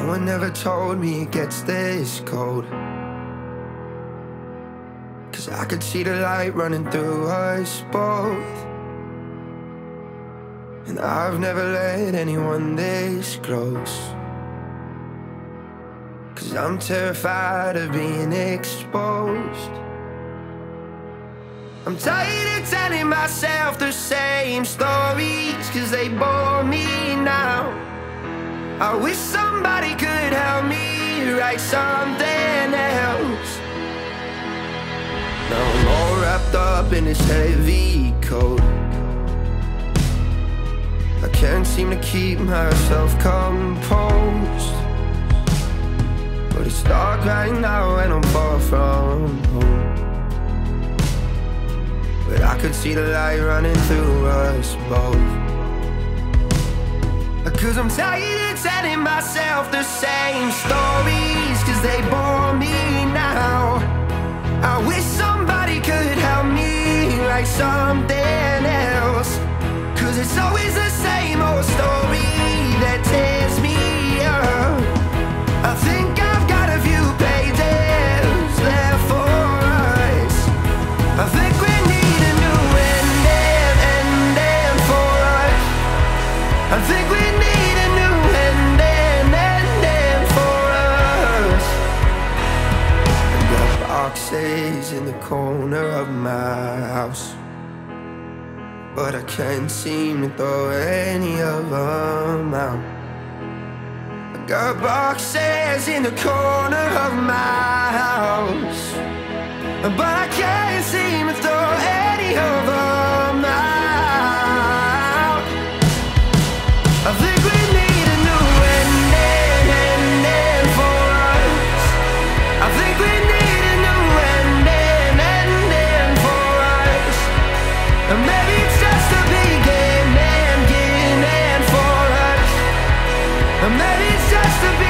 No one ever told me it gets this cold. Cause I could see the light running through us both. And I've never let anyone this close. Cause I'm terrified of being exposed. I'm tired of telling myself the same stories, cause they bore me. I wish somebody could help me write something else. Now I'm all wrapped up in this heavy coat. I can't seem to keep myself composed. But it's dark right now and I'm far from home. But I could see the light running through us both. I'm tired of telling myself the same stories Cause they bore me now. I wish somebody could help me like something else Cause it's always the same old story that tears me up. I think I've got a few pages left for us. I think we need a new ending, ending for us. I think we in the corner of my house. But I can't seem to throw any of them out. I got boxes in the corner of my house. But Maybe it's just the beginning for us. Maybe it's just the beginning.